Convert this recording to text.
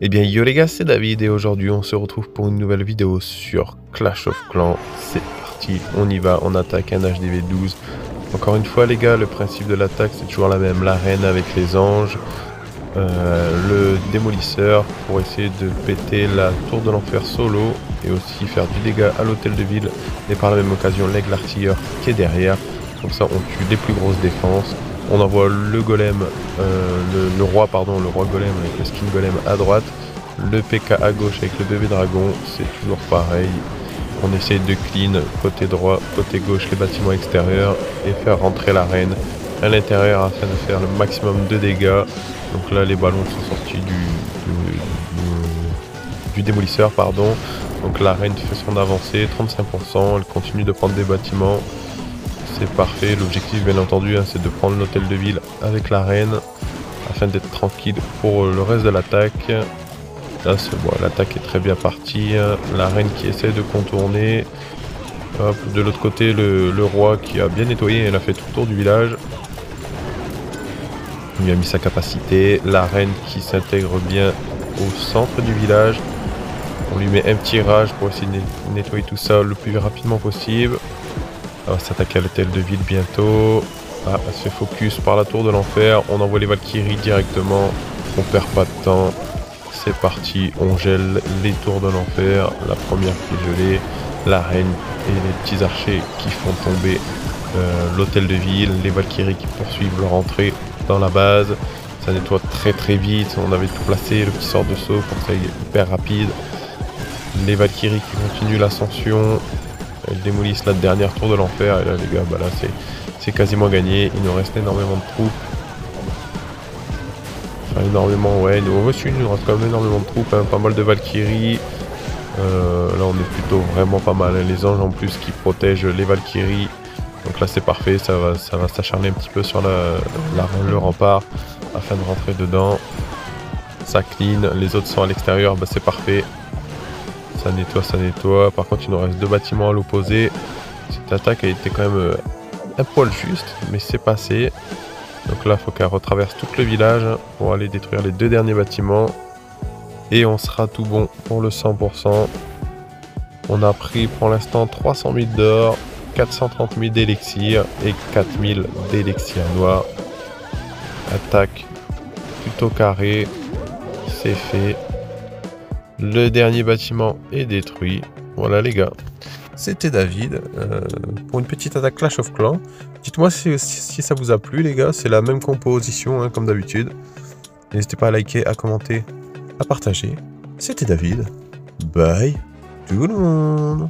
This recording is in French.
Eh bien yo les gars, c'est David et aujourd'hui on se retrouve pour une nouvelle vidéo sur Clash of Clans. C'est parti, on y va, on attaque un HDV 12. Encore une fois les gars, le principe de l'attaque c'est toujours la même, l'arène avec les anges, euh, le démolisseur pour essayer de péter la tour de l'enfer solo et aussi faire du dégât à l'hôtel de ville et par la même occasion l'aigle artilleur qui est derrière. Comme ça on tue les plus grosses défenses. On envoie le golem, euh, le, roi le roi golem avec le skin golem à droite, le PK à gauche avec le bébé dragon, c'est toujours pareil. On essaye de clean côté droit, côté gauche les bâtiments extérieurs et faire rentrer la reine à l'intérieur afin de faire le maximum de dégâts. Donc là les ballons sont sortis du, du, démolisseur pardon. Donc la reine fait son avancée, 35%, elle continue de prendre des bâtiments c'est parfait. L'objectif, bien entendu, hein, c'est de prendre l'hôtel de ville avec la reine afin d'être tranquille pour le reste de l'attaque. Là, bon, l'attaque est très bien partie. Hein. La reine qui essaie de contourner. de l'autre côté, le, roi qui a bien nettoyé. Elle a fait tout le tour du village. Il a mis sa capacité. La reine qui s'intègre bien au centre du village. On lui met un petit rage pour essayer de nettoyer tout ça le plus rapidement possible. On va s'attaquer à l'hôtel de ville bientôt. Ah, elle se focus par la tour de l'enfer. On envoie les Valkyries directement. On perd pas de temps. C'est parti, on gèle les tours de l'enfer. La première qui est gelée, la reine et les petits archers qui font tomber euh, l'hôtel de ville. Les Valkyries qui poursuivent leur entrée dans la base. Ça nettoie très très vite. On avait tout placé, le petit sort de saut pour est hyper rapide. Les Valkyries qui continuent l'ascension. Elles démolissent la dernière tour de l'enfer. Et là, les gars, bah là, c'est quasiment gagné. Il nous reste énormément de troupes. Enfin, énormément, ouais. Nous, reçu, il nous reste quand même énormément de troupes. Hein. Pas mal de Valkyries. Euh, là, on est plutôt vraiment pas mal. Hein. Les anges en plus qui protègent les Valkyries. Donc là, c'est parfait. Ça va, ça s'acharner un petit peu sur la, le rempart afin de rentrer dedans. Ça clean. Les autres sont à l'extérieur. Bah, c'est parfait. Ça nettoie, ça nettoie. Par contre, il nous reste deux bâtiments à l'opposé. Cette attaque a été quand même euh, un poil juste, mais c'est passé. Donc là, il faut qu'elle retraverse tout le village pour aller détruire les deux derniers bâtiments. Et on sera tout bon pour le 100%. On a pris pour l'instant 300 000 d'or, 430 000 d'élixir et 4000 d'élixir noir. Attaque plutôt carré. C'est fait. Le dernier bâtiment est détruit. Voilà les gars. C'était David euh, pour une petite attaque Clash of Clans. Dites-moi si, ça vous a plu les gars. C'est la même composition hein, comme d'habitude. N'hésitez pas à liker, à commenter, à partager. C'était David. Bye tout le monde